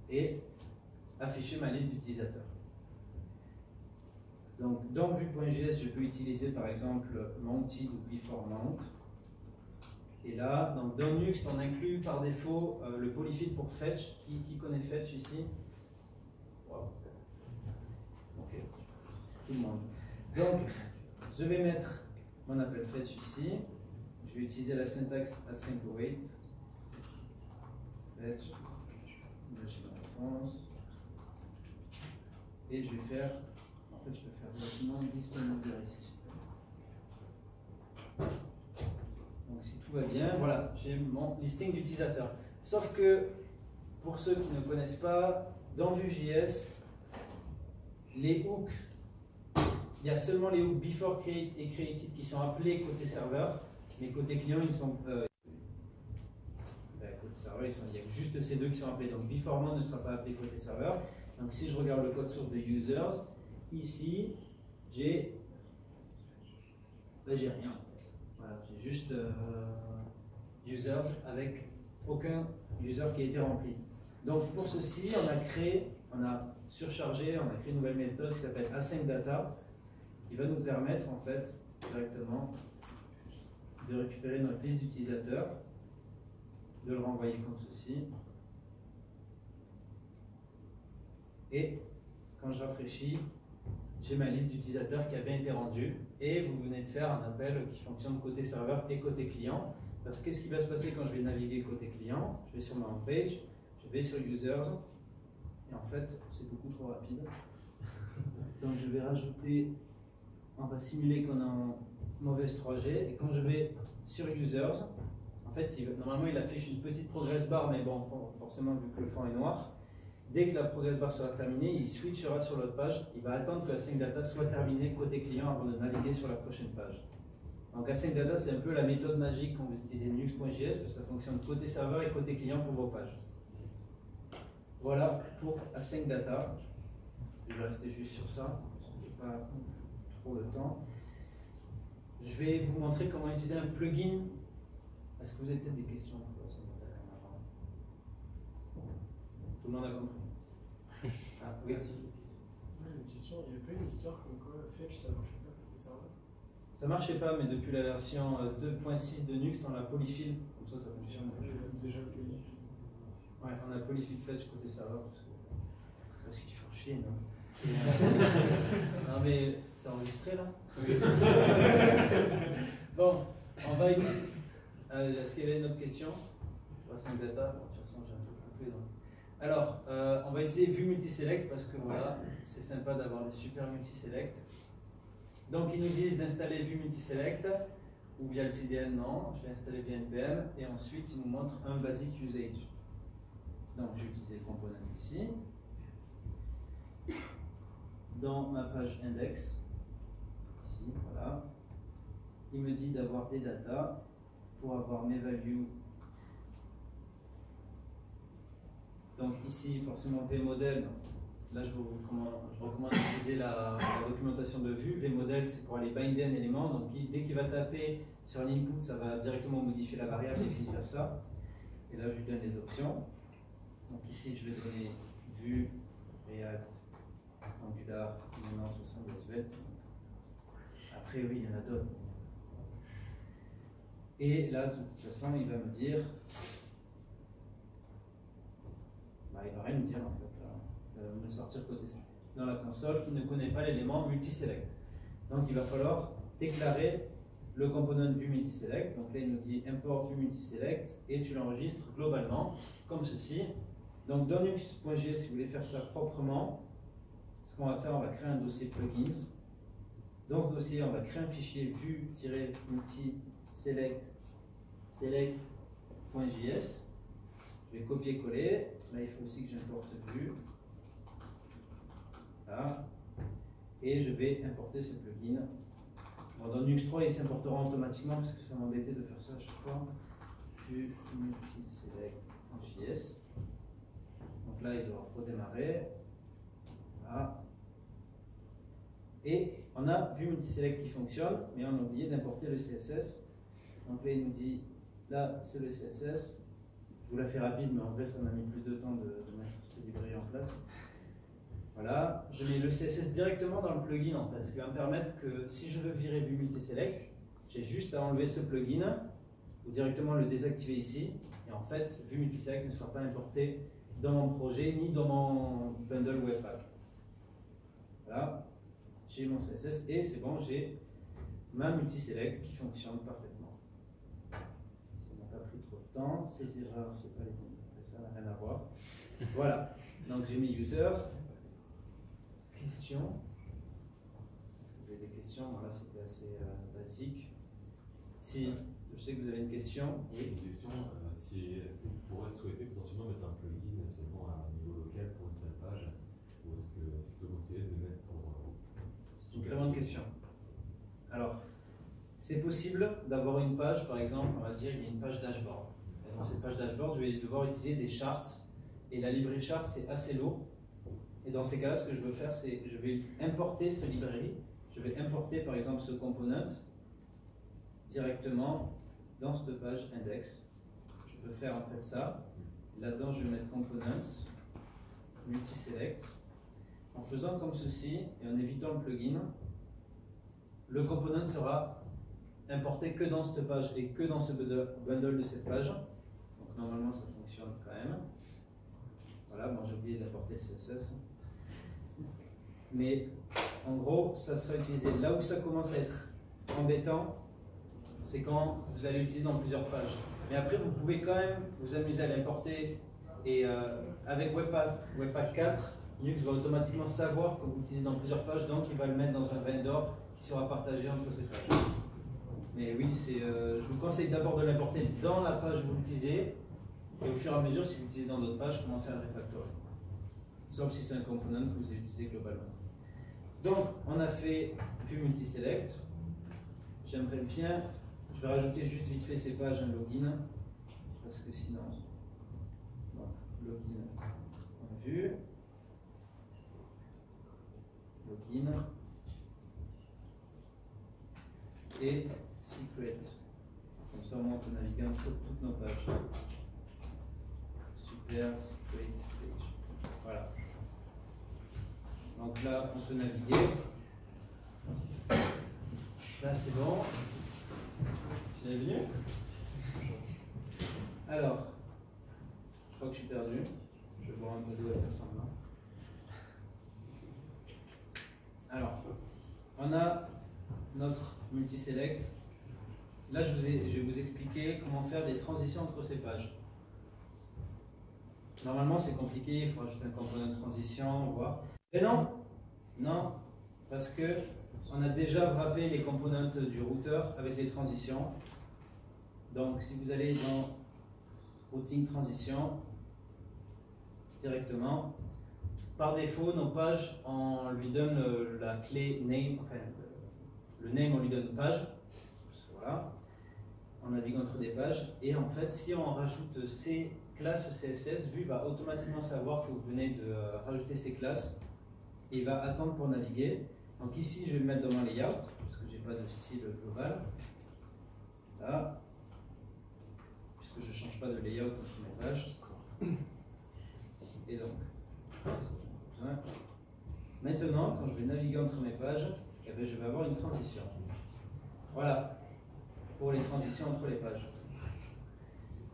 et afficher ma liste d'utilisateurs. Donc, dans vue.js, je peux utiliser par exemple mounted ou before mount. Et là, dans Nux, on inclut par défaut euh, le polyfill pour fetch. Qui, connaît fetch ici? Tout le monde. Donc, je vais mettre mon appel fetch ici. Je vais utiliser la syntaxe async await. Fetch. J'ai ma. Et je vais faire. Donc, si tout va bien, voilà, j'ai mon listing d'utilisateurs. Sauf que, pour ceux qui ne connaissent pas, dans Vue.js, les hooks il y a seulement les hooks before create et created qui sont appelés côté serveur, mais côté client, ils sont. Euh, ben, il y a juste ces deux qui sont appelés. Donc before ne sera pas appelé côté serveur. Donc si je regarde le code source de users, ici, j'ai. J'ai rien. Voilà, j'ai juste euh, users avec aucun user qui a été rempli. Donc pour ceci, on a créé, on a surchargé, on a créé une nouvelle méthode qui s'appelle async data qui va nous permettre en fait directement de récupérer notre liste d'utilisateurs, de le renvoyer comme ceci. Et quand je rafraîchis, j'ai ma liste d'utilisateurs qui a bien été rendue et vous venez de faire un appel qui fonctionne côté serveur et côté client. Parce que qu'est-ce qui va se passer quand je vais naviguer côté client? Je vais sur ma home page, je vais sur users et en fait c'est beaucoup trop rapide. Donc je vais rajouter, on va simuler qu'on a un mauvaise 3G et quand je vais sur users, en fait normalement il affiche une petite progress bar mais bon forcément vu que le fond est noir, Dès que la progress bar sera terminée, il switchera sur l'autre page. Il va attendre que Async Data soit terminée côté client avant de naviguer sur la prochaine page. Donc Async Data, c'est un peu la méthode magique quand vous utilisez Nux.js, parce que ça fonctionne côté serveur et côté client pour vos pages. Voilà pour Async Data. Je vais rester juste sur ça, je n'ai pas trop le temps. Je vais vous montrer comment utiliser un plugin. Est-ce que vous avez peut-être des questions? Tout le monde a compris. Ah, oui. Merci. une question. Il n'y a pas une histoire comme quoi Fetch ça marchait pas côté serveur Ça marchait pas, mais depuis la version 2.6 euh, de Nux, on a polyfill. Comme ça, ça fonctionne. déjà Ouais, on a polyfill Fetch côté serveur parce qu'ils font chier, non Non, mais c'est enregistré là Oui. bon, on va ici. Euh, est-ce qu'il y avait une autre question? Passing data, de toute façon, j'ai un peu coupé. Donc. Alors, euh, on va utiliser vue multiselect parce que voilà, c'est sympa d'avoir des super multiselect. Donc, ils nous disent d'installer vue multiselect ou via le CDN, non, je l'ai installé via NPM et ensuite ils nous montrent un basic usage. Donc, j'ai utilisé le component ici. Dans ma page index, ici, voilà, il me dit d'avoir des data pour avoir mes values Donc ici, forcément, VModel, là je vous recommande, d'utiliser la, documentation de vue. VModel, c'est pour aller binder un élément. Donc dès qu'il va taper sur l'input, ça va directement modifier la variable et vice versa. Et là, je lui donne des options. Donc ici, je vais donner vue, React, Angular, 1970 Svelte. Après, oui, il y en a d'autres. Et là, de toute façon, il va me dire bah, il va rien me dire en fait, là, euh, me sortir côté dans la console qui ne connaît pas l'élément multiselect. Donc il va falloir déclarer le component vue multiselect. Donc là il nous dit import vue multiselect et tu l'enregistres globalement comme ceci. Donc dans Nux.js, si vous voulez faire ça proprement, ce qu'on va faire, on va créer un dossier plugins. Dans ce dossier, on va créer un fichier vue-multiselect select.js. Je vais copier-coller Là, il faut aussi que j'importe vue. Là. Et je vais importer ce plugin. dans Nux 3, il s'importera automatiquement parce que ça m'embêtait de faire ça à chaque fois. Vue multiselect.js. Donc là, il doit redémarrer. Voilà. Et on a vue multiselect qui fonctionne, mais on a oublié d'importer le CSS. Donc là, il nous dit, là, c'est le CSS. Je vous la fais rapide, mais en vrai, ça m'a mis plus de temps de, mettre cette librairie en place. Voilà, je mets le CSS directement dans le plugin en fait, ce qui va me permettre que si je veux virer Vue Multiselect, j'ai juste à enlever ce plugin ou directement le désactiver ici. Et en fait, Vue Multiselect ne sera pas importé dans mon projet ni dans mon bundle Webpack. Voilà, j'ai mon CSS et c'est bon, j'ai ma multiselect qui fonctionne parfaitement ces erreurs, c'est pas les ça n'a rien à voir. Voilà, donc j'ai mis users. Questions? Est-ce que vous avez des questions? Voilà, c'était assez euh, basique. Si, je sais que vous avez une question. Oui. Une question, euh, si, est-ce que vous pourrez souhaiter potentiellement mettre un plugin seulement à un niveau local pour une seule page? Ou est-ce que c'est plutôt conseillé de le mettre pour. Euh, c'est une très bonne question. Alors, c'est possible d'avoir une page, par exemple, on va dire, il y a une page dashboard dans cette page dashboard, je vais devoir utiliser des charts. Et la librairie chart, c'est assez lourd. Et dans ces cas-là, ce que je veux faire, c'est je vais importer cette librairie. Je vais importer par exemple ce component directement dans cette page index. Je peux faire en fait ça. Là-dedans, je vais mettre components, multiselect. En faisant comme ceci et en évitant le plugin, le component sera importé que dans cette page et que dans ce bundle de cette page normalement ça fonctionne quand même. Voilà, bon j'ai oublié d'apporter le CSS. Mais en gros, ça sera utilisé. Là où ça commence à être embêtant, c'est quand vous allez l'utiliser dans plusieurs pages. Mais après, vous pouvez quand même vous amuser à l'importer. Et euh, avec Webpack, Webpack 4, Nux va automatiquement savoir que vous l'utilisez dans plusieurs pages, donc il va le mettre dans un vendor qui sera partagé entre ces pages. Mais oui, euh, je vous conseille d'abord de l'importer dans la page où vous l'utilisez, et au fur et à mesure, si vous l'utilisez dans d'autres pages, commencez à le refactorer. Sauf si c'est un component que vous utilisez globalement. Donc, on a fait Vue Multiselect. J'aimerais bien, je vais rajouter juste vite fait ces pages un login, parce que sinon, donc, login en vue, login, et secret. Comme ça, on peut naviguer entre toutes nos pages. Secret, page. Voilà. Donc là, on peut naviguer. Là, c'est bon. Bienvenue. Alors, je crois que je suis perdu. Je vais voir un peu de faire semblant. Alors, on a notre multiselect. Là, je vais vous expliquer comment faire des transitions entre ces pages. Normalement, c'est compliqué, il faut ajouter un composant de transition, voir. Mais non, non, parce que on a déjà wrappé les composantes du routeur avec les transitions. Donc, si vous allez dans Routing Transition, directement, par défaut, nos pages, on lui donne la clé name, enfin, le name, on lui donne page. Voilà. On navigue entre des pages. Et en fait, si on rajoute ces classes CSS, Vue va automatiquement savoir que vous venez de euh, rajouter ces classes et va attendre pour naviguer. Donc ici, je vais mettre dans mon layout, parce que je n'ai pas de style global. Là. Puisque je ne change pas de layout entre mes pages. Et donc, Maintenant, quand je vais naviguer entre mes pages, eh ben, je vais avoir une transition. Voilà, pour les transitions entre les pages.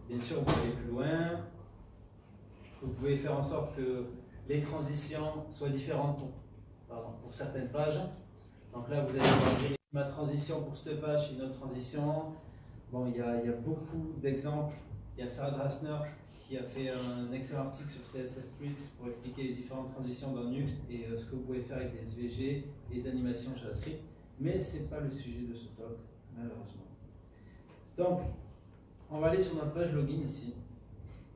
Bien sûr, vous pouvez aller plus loin. Vous pouvez faire en sorte que les transitions soient différentes pour, certaines pages. Donc là, vous voir ma transition pour cette page, une autre transition. Bon, il y a, beaucoup d'exemples. Il y a Sarah Drasner qui a fait un excellent article sur CSS Tricks pour expliquer les différentes transitions dans Nuxt et euh, ce que vous pouvez faire avec les SVG, les animations JavaScript. Mais ce n'est pas le sujet de ce talk, malheureusement. Donc, on va aller sur notre page login ici.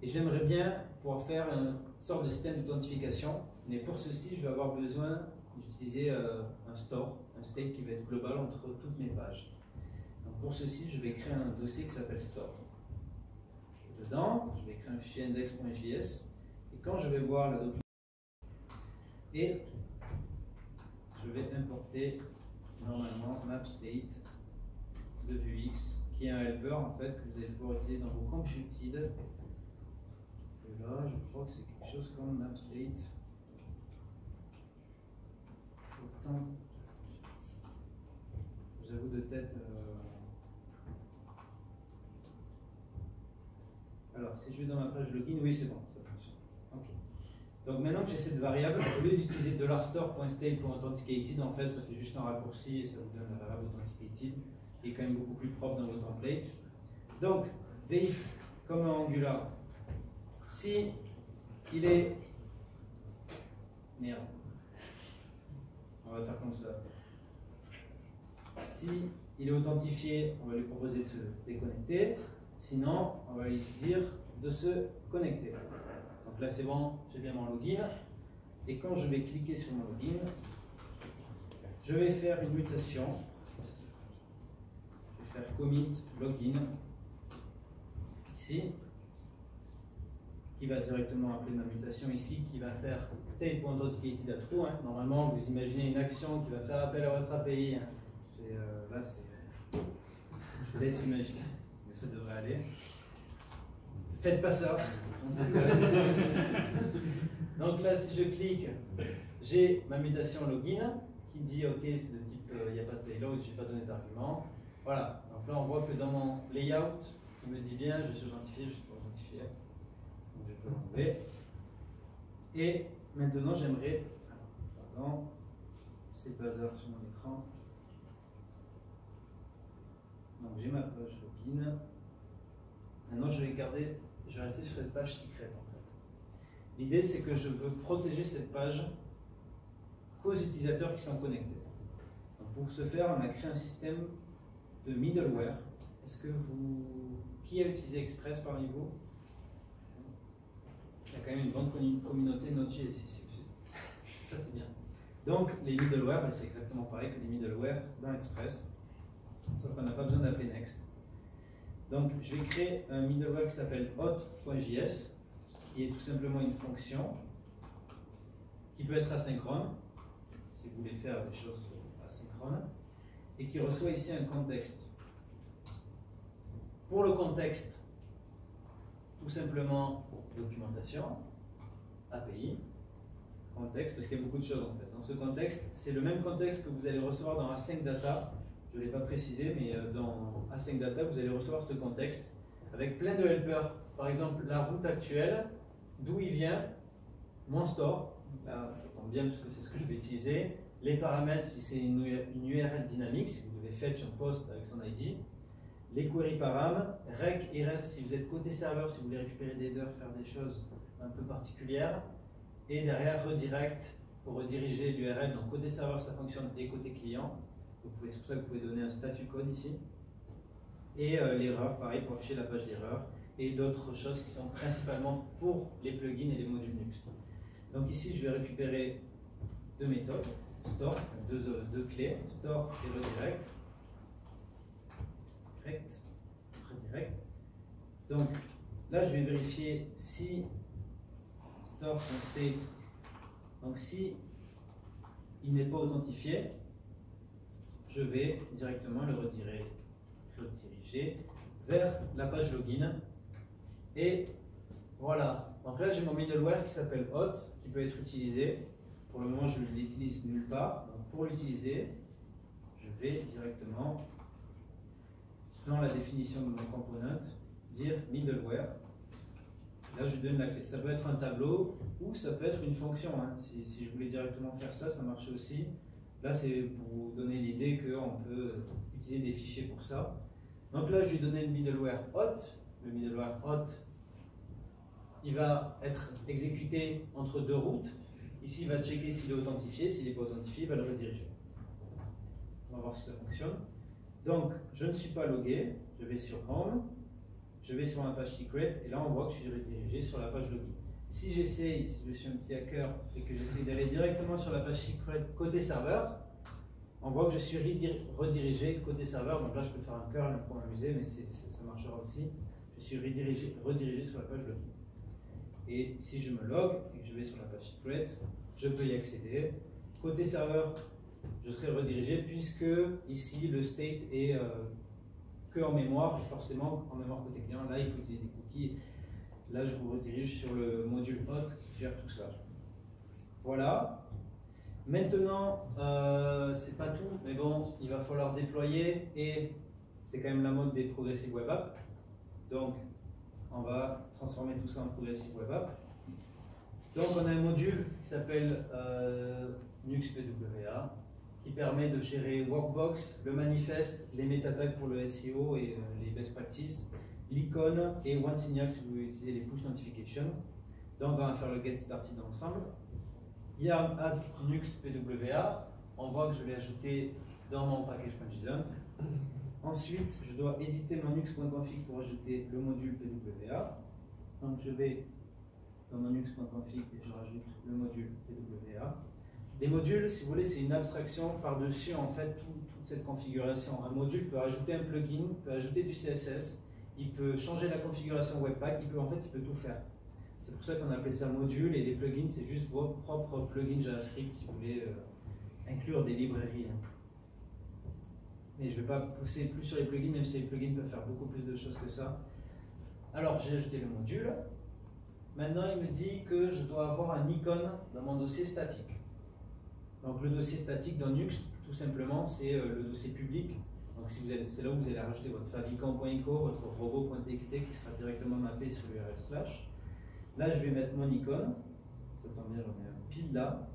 Et j'aimerais bien pouvoir faire une sorte de système d'authentification. Mais pour ceci, je vais avoir besoin d'utiliser euh, un store, un state qui va être global entre toutes mes pages. Donc pour ceci, je vais créer un dossier qui s'appelle store. dedans, je vais créer un fichier index.js. Et quand je vais voir la documentation, et je vais importer normalement map state de Vuex qui est un helper en fait que vous allez pouvoir utiliser dans vos computed. Et là, je crois que c'est quelque chose comme mapstate. Pourtant, je vous avoue de tête. Euh, alors, si je vais dans ma page login, oui, c'est bon, ça fonctionne. Donc maintenant que j'ai cette variable, au lieu d'utiliser $state.state.authenticated, en fait, ça fait juste un raccourci et ça vous donne la variable authenticated quand même beaucoup plus propre dans vos templates. Donc, VIF comme un Angular, si il est... Merde. On va faire comme ça. Si il est authentifié, on va lui proposer de se déconnecter. Sinon, on va lui dire de se connecter. Donc là, c'est bon, j'ai bien mon login. Et quand je vais cliquer sur mon login, je vais faire une mutation commit login ici qui va directement appeler ma mutation ici, qui va faire state.authenticated à true. Hein. Normalement, vous imaginez une action qui va faire appel à votre API. Hein. C'est euh, là, c'est. Je laisse imaginer, mais ça devrait aller. Faites pas ça. Donc là, si je clique, j'ai ma mutation login qui dit OK, c'est de type il euh, n'y a pas de payload, je n'ai pas donné d'argument. Voilà, donc là on voit que dans mon layout, il me dit bien, je suis authentifié, je suis pas authentifié. Donc je peux l'enlever. Et maintenant j'aimerais, pardon, c'est buzzer sur mon écran. Donc j'ai ma page login. Maintenant je vais garder, je vais rester sur cette page secret en fait. L'idée c'est que je veux protéger cette page qu'aux utilisateurs qui sont connectés. Donc, pour ce faire, on a créé un système de middleware. Est-ce que vous. Qui a utilisé Express parmi vous? Il y a quand même une bonne communauté Node.js ici. Ça c'est bien. Donc les middleware, ben, c'est exactement pareil que les middleware dans Express. Sauf qu'on n'a pas besoin d'appeler next. Donc je vais créer un middleware qui s'appelle hot.js, qui est tout simplement une fonction qui peut être asynchrone, si vous voulez faire des choses asynchrones, et qui reçoit ici un contexte. Pour le contexte, tout simplement documentation, API, contexte, parce qu'il y a beaucoup de choses en fait. Dans ce contexte, c'est le même contexte que vous allez recevoir dans Async Data je ne l'ai pas précisé, mais euh, dans Async Data, vous allez recevoir ce contexte avec plein de helpers. Par exemple, la route actuelle, d'où il vient, mon store, là ça tombe bien parce que c'est ce que je vais utiliser, les paramètres si c'est une, URL dynamique, si vous devez fetch un post avec son ID, les query param, rec et rest si vous êtes côté serveur, si vous voulez récupérer des headers, faire des choses un peu particulières, et derrière redirect pour rediriger l'URL. Donc côté serveur ça fonctionne et côté client. C'est pour ça que vous pouvez donner un statut code ici. Et euh, l'erreur, pareil, pour afficher la page d'erreur. Et d'autres choses qui sont principalement pour les plugins et les modules Nuxt. Donc ici, je vais récupérer deux méthodes. Store, deux, euh, deux clés, store et redirect. Direct, redirect. Donc là, je vais vérifier si store state, donc si il n'est pas authentifié, je vais directement le rediriger vers la page login. Et voilà. Donc là, j'ai mon middleware qui s'appelle hot, qui peut être utilisé. Pour le moment, je ne l'utilise nulle part. Donc pour l'utiliser, je vais directement dans la définition de mon component dire middleware. Là, je donne la clé. Ça peut être un tableau ou ça peut être une fonction. Hein. Si, je voulais directement faire ça, ça marche aussi. Là, c'est pour vous donner l'idée qu'on peut utiliser des fichiers pour ça. Donc là, je lui ai donné le middleware hot. Le middleware hot, il va être exécuté entre deux routes. Ici, il va checker s'il est authentifié. S'il n'est pas authentifié, il va le rediriger. On va voir si ça fonctionne. Donc, je ne suis pas logué. Je vais sur Home. Je vais sur la page secret. Et là, on voit que je suis redirigé sur la page login. Si j'essaye, si je suis un petit hacker et que j'essaye d'aller directement sur la page secret côté serveur, on voit que je suis redirigé côté serveur. Donc là, je peux faire un curl pour m'amuser, mais ça marchera aussi. Je suis redirigé, redirigé sur la page login. Et si je me log et que je vais sur la page secret, je peux y accéder. Côté serveur, je serai redirigé puisque ici le state est euh, que en mémoire, forcément en mémoire côté client. Là, il faut utiliser des cookies Là, je vous redirige sur le module hot qui gère tout ça. Voilà. Maintenant, euh, c'est pas tout, mais bon, il va falloir déployer et c'est quand même la mode des progressive web apps. Donc, on va transformer tout ça en progressive web app. Donc, on a un module qui s'appelle euh, qui permet de gérer Workbox, le manifeste, les métatags pour le SEO et euh, les best practices, l'icône et one signal si vous voulez utiliser les push notifications. Donc on va faire le get started ensemble. Il y a add nux pwa. On voit que je vais ajouter dans mon package.json. Ensuite, je dois éditer mon nux.config pour ajouter le module pwa. Donc je vais dans mon nux.config et je rajoute le module pwa. Les modules, si vous voulez, c'est une abstraction par-dessus en fait toute cette configuration. Un module peut ajouter un plugin, peut ajouter du CSS, il peut changer la configuration Webpack, il peut, en fait, il peut tout faire. C'est pour ça qu'on appelle ça module et les plugins, c'est juste vos propres plugins JavaScript si vous voulez euh, inclure des librairies. Hein. Mais je ne vais pas pousser plus sur les plugins, même si les plugins peuvent faire beaucoup plus de choses que ça. Alors, j'ai ajouté le module. Maintenant, il me dit que je dois avoir un icône dans mon dossier statique. Donc, le dossier statique dans Nux, tout simplement, c'est euh, le dossier public donc c'est là où vous allez rajouter votre fabricant.ico, votre robot.txt qui sera directement mappé sur l'URL slash. Là, je vais mettre mon icône. Ça tombe bien, j'en ai un pile là.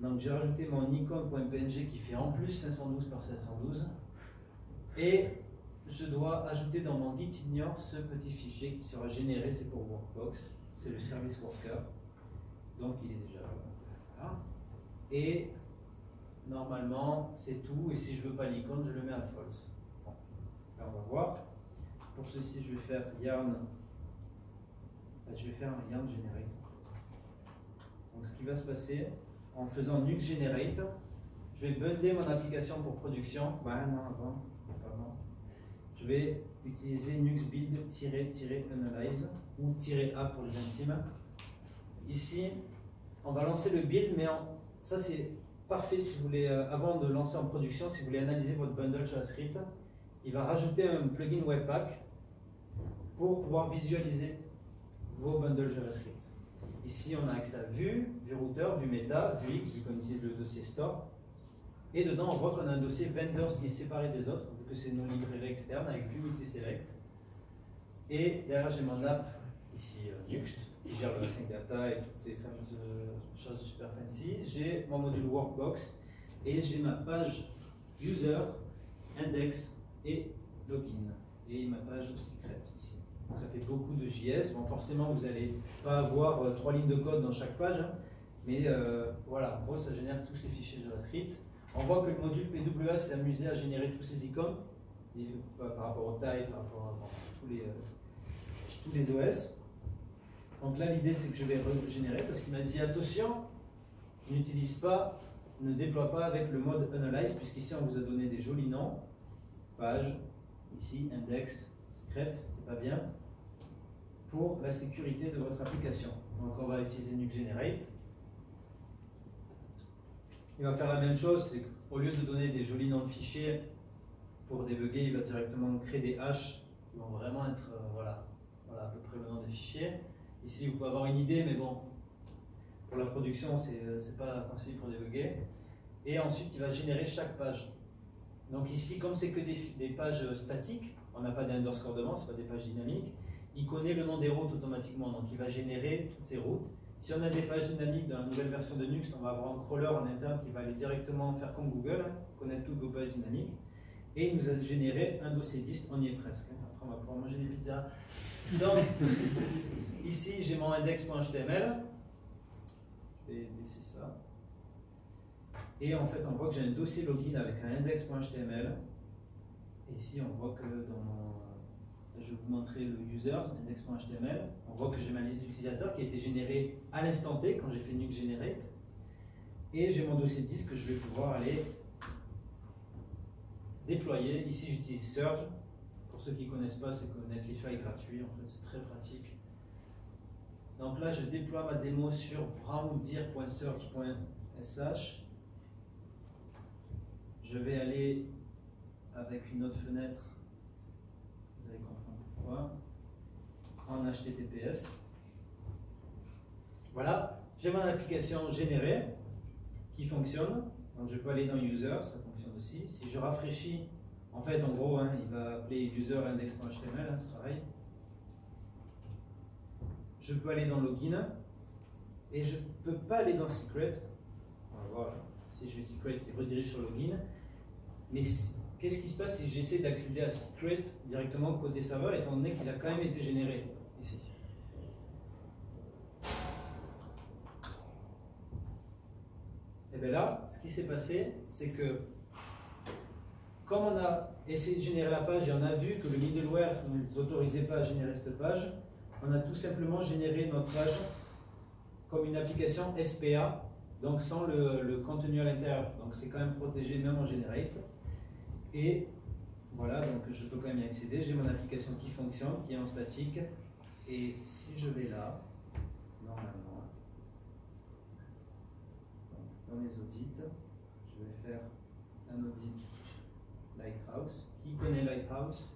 Donc j'ai rajouté mon icon.png qui fait en plus 512 par 512. Et je dois ajouter dans mon git ignore ce petit fichier qui sera généré, c'est pour Workbox, c'est le service worker. Donc il est déjà là. Et normalement c'est tout. Et si je veux pas l'icône, je le mets à false. Là on va voir. Pour ceci, je vais faire yarn. Je vais faire un yarn generate. Donc ce qui va se passer en faisant nuke generate, je vais bundler mon application pour production. Bah non, avant, pardon. Je vais utiliser nux build-analyze ou "-a" pour les intimes. Ici, on va lancer le build, mais ça c'est parfait si vous voulez, euh, avant de lancer en production, si vous voulez analyser votre bundle JavaScript, il va rajouter un plugin Webpack pour pouvoir visualiser vos bundles JavaScript. Ici, on a accès à vue, vue routeur, vue méta, vue X, vu qu'on utilise le dossier store. Et dedans, on voit qu'on a un dossier vendors qui est séparé des autres, vu que c'est nos librairies externes avec vue multi-select. Et derrière, j'ai mon app, ici euh, Nuxt, qui gère le sync data et toutes ces fameuses euh, choses super fancy. J'ai mon module Workbox et j'ai ma page user, index et login. Et ma page secret ici. Donc ça fait beaucoup de JS. Forcément, vous n'allez pas avoir euh, trois lignes de code dans chaque page, hein. mais euh, voilà, en gros, ça génère tous ces fichiers JavaScript. On voit que le module PWA s'est amusé à générer tous ces icônes par rapport au taille, par rapport à tous les, euh, tous les OS. Donc là, l'idée, c'est que je vais régénérer parce qu'il m'a dit attention, n'utilise pas, ne déploie pas avec le mode Analyze, puisqu'ici, on vous a donné des jolis noms. Page, ici, index, secret, c'est pas bien pour la sécurité de votre application. Donc on va utiliser Nuke Generate. Il va faire la même chose, c'est qu'au lieu de donner des jolis noms de fichiers pour débugger, il va directement créer des hashes qui vont vraiment être, euh, voilà, voilà à peu près le nom des fichiers. Ici, vous pouvez avoir une idée, mais bon, pour la production, c'est euh, pas possible pour débugger. Et ensuite, il va générer chaque page. Donc ici, comme c'est que des, des, pages statiques, on n'a pas d'underscore devant, ce pas des pages dynamiques, il connaît le nom des routes automatiquement, donc il va générer toutes ces routes. Si on a des pages dynamiques dans la nouvelle version de Nuxt, on va avoir un crawler en interne qui va aller directement faire comme Google, connaître toutes vos pages dynamiques, et il nous a généré un dossier dist, on y est presque. Après, on va pouvoir manger des pizzas. Donc, ici, j'ai mon index.html. Je vais baisser ça. Et en fait, on voit que j'ai un dossier login avec un index.html. Ici, on voit que dans mon je vais vous montrer le users, index.html. On voit que j'ai ma liste d'utilisateurs qui a été générée à l'instant T quand j'ai fait nuke generate. Et j'ai mon dossier disque que je vais pouvoir aller déployer. Ici, j'utilise Surge. Pour ceux qui ne connaissent pas, c'est que Netlify est gratuit. En fait, c'est très pratique. Donc là, je déploie ma démo sur browndeer.search.sh. Je vais aller avec une autre fenêtre en HTTPS. Voilà, j'ai mon application générée qui fonctionne. Donc je peux aller dans User, ça fonctionne aussi. Si je rafraîchis, en fait, en gros, hein, il va appeler user index.html, hein, c'est pareil. Je peux aller dans Login et je ne peux pas aller dans Secret. On va voir si je vais Secret, il redirige sur Login. Mais Qu'est-ce qui se passe si j'essaie d'accéder à Secret directement côté serveur, étant donné qu'il a quand même été généré ici? Et bien là, ce qui s'est passé, c'est que comme on a essayé de générer la page et on a vu que le middleware ne nous autorisait pas à générer cette page, on a tout simplement généré notre page comme une application SPA, donc sans le, le contenu à l'intérieur. Donc c'est quand même protégé même en generate. Et voilà, donc je peux quand même y accéder. J'ai mon application qui fonctionne, qui est en statique. Et si je vais là, normalement, dans les audits, je vais faire un audit Lighthouse. Qui connaît Lighthouse?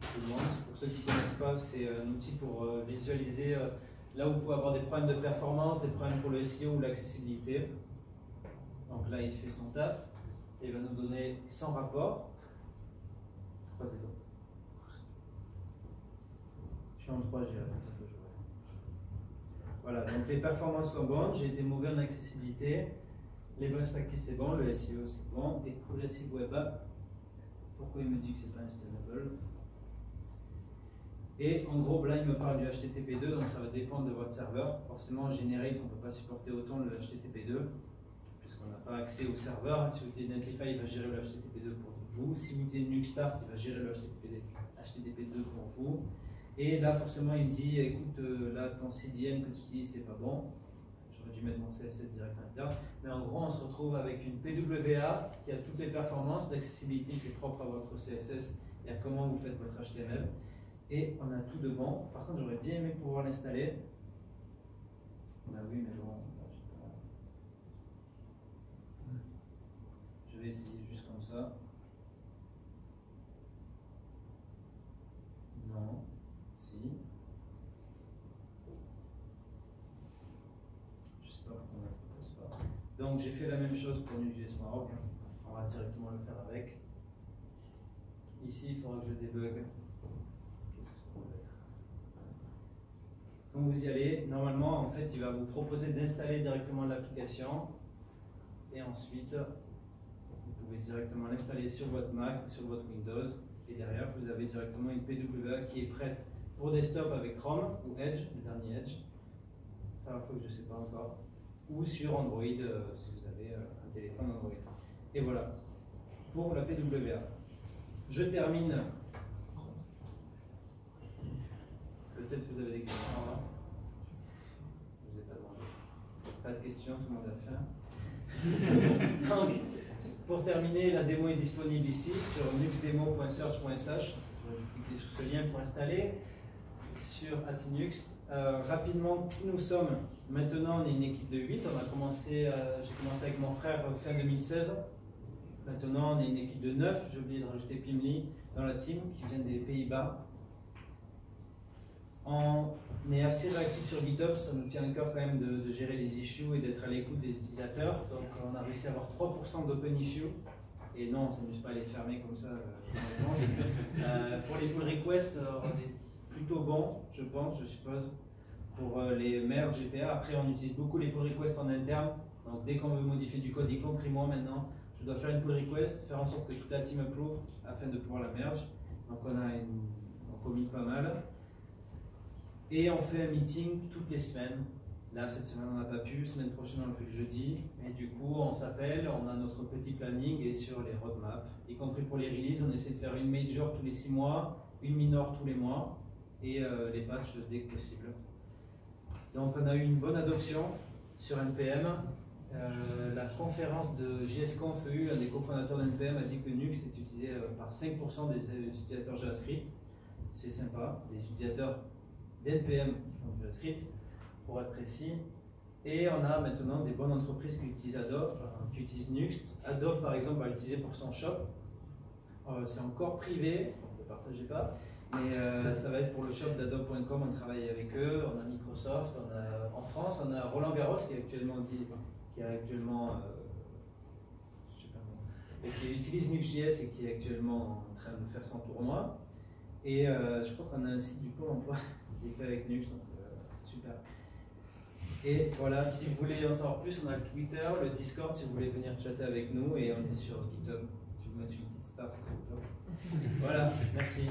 Pour ceux qui ne connaissent pas, c'est un outil pour euh, visualiser euh, là où vous pouvez avoir des problèmes de performance, des problèmes pour le SEO ou l'accessibilité. Donc là, il fait son taf et va nous donner 100 rapports. Croisez le Je suis en 3G, ça peut jouer. Voilà, donc les performances sont bonnes, j'ai été mauvais en accessibilité. Les best practices c'est bon, le SEO c'est bon, et Progressive Web App, pourquoi il me dit que c'est pas installable Et en gros, là il me parle du HTTP2, donc ça va dépendre de votre serveur. Forcément, en Generate, on ne peut pas supporter autant le HTTP2, puisqu'on n'a pas accès au serveur. Si vous utilisez Netlify, il va gérer le HTTP2 pour vous. Si vous utilisez Nuxstart, il va gérer le HTTP2 pour vous. Et là, forcément, il me dit écoute, euh, là, ton CDN que tu utilises, c'est pas bon dû mettre mon CSS direct interne. Mais en gros, on se retrouve avec une PWA qui a toutes les performances. L'accessibilité, c'est propre à votre CSS et à comment vous faites votre HTML. Et on a tout de bon. Par contre, j'aurais bien aimé pouvoir l'installer. Bah oui, mais bon, Je vais essayer juste comme ça. Non. Si. Donc j'ai fait la même chose pour Nux.org. On va directement le faire avec. Ici, il faudra que je débug. Qu'est-ce que ça peut être? Quand vous y allez, normalement, en fait, il va vous proposer d'installer directement l'application. Et ensuite, pouvez directement l'installer sur votre Mac ou sur votre Windows. Et derrière, vous avez directement une PWA qui est prête pour desktop avec Chrome ou Edge, le dernier Edge. Firefox, je ne sais pas encore ou sur Android euh, si vous avez euh, un téléphone Android. Et voilà, pour la PWA. Je termine. Peut-être que vous avez des questions. Vous êtes pas demandé. Pas de questions, tout le monde a faim. Donc, pour terminer, la démo est disponible ici sur nuxdemo.search.sh. Je vais cliquer sur ce lien pour installer sur Atinux. Euh, rapidement, qui nous sommes Maintenant, on est une équipe de 8. On a commencé, euh, j'ai commencé avec mon frère fin 2016. Maintenant, on est une équipe de 9. J'ai oublié de rajouter Pimli dans la team qui vient des Pays-Bas. On est assez réactif sur GitHub, ça nous tient à cœur quand même de, gérer les issues et d'être à l'écoute des utilisateurs. Donc on a réussi à avoir 3% d'open issues. Et non, on ne s'amuse pas à les fermer comme ça euh, sans réponse. pour les pull requests, on est plutôt bon, je pense, je suppose, pour euh, les merges GPA. Après, on utilise beaucoup les pull requests en interne. Donc, dès qu'on veut modifier du code, y compris moi maintenant, je dois faire une pull request, faire en sorte que toute la team approve afin de pouvoir la merge. Donc, on a une, on commit pas mal. Et on fait un meeting toutes les semaines. Là, cette semaine, on n'a pas pu. Semaine prochaine, on le fait le jeudi. Et du coup, on s'appelle, on a notre petit planning et sur les roadmaps, y compris pour les releases, on essaie de faire une major tous les six mois, une minor tous les mois et euh, les patchs dès que possible. Donc on a eu une bonne adoption sur NPM. Euh, la conférence de JSConf EU, un des cofondateurs d'NPM, a dit que Nux est utilisé euh, par 5% des utilisateurs JavaScript. C'est sympa, des utilisateurs d'NPM qui font du JavaScript, pour être précis. Et on a maintenant des bonnes entreprises qui utilisent Adobe, qui utilisent Nuxt. Adobe, par exemple, va l'utiliser pour son shop. C'est encore privé, ne le partagez pas. Mais euh, ça va être pour le shop d'Adobe.com, on travaille avec eux, on a Microsoft, on a, en France, on a Roland Garros qui est actuellement qui euh, qui utilise Nuxt.js et qui est actuellement en train de faire son tournoi. Et euh, je crois qu'on a un site du Pôle emploi est fait avec Nuxt, donc super. Et voilà, si vous voulez en savoir plus, on a le Twitter, le Discord si vous voulez venir chatter avec nous et on est sur GitHub. Si vous mettez une petite star, c'est top. Voilà, merci.